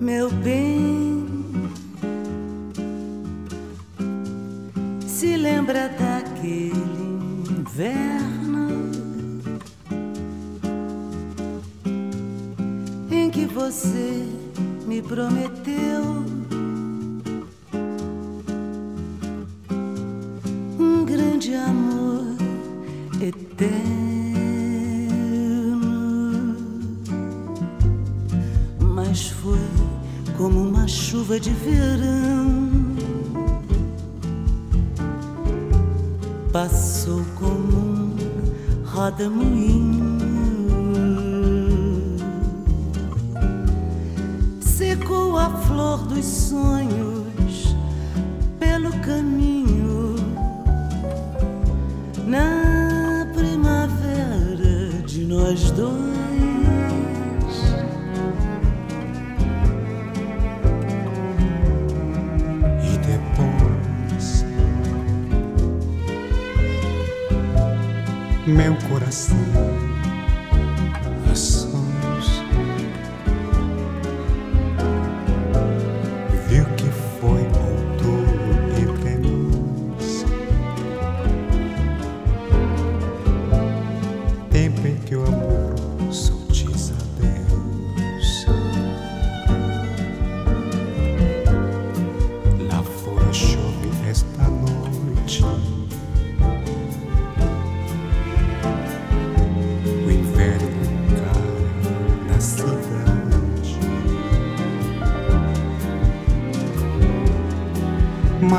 meu bem. Se lembra daquele inverno em que você me prometeu um grande amor eterno. Como uma chuva de verão. Passou como um roda-moinho. Secou a flor dos sonhos pelo caminho. Na primavera de nós dois. Meu coração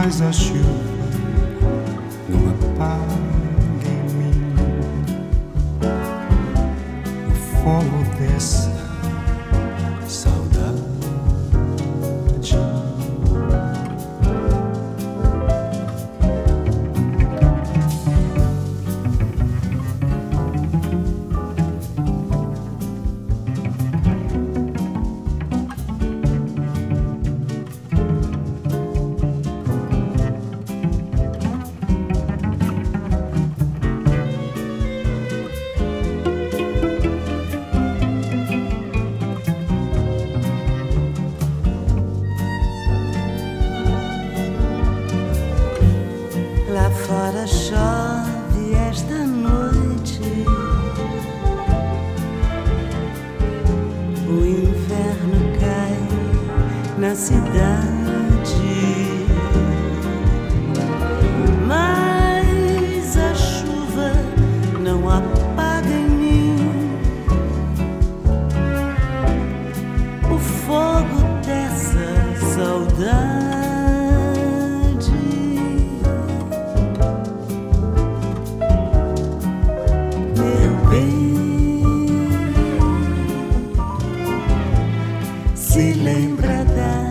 Mas a chuva não apaga em mim o fogo dessa saudade. Lá fora chove esta noite. O inverno cai na cidade. Se lembra daquele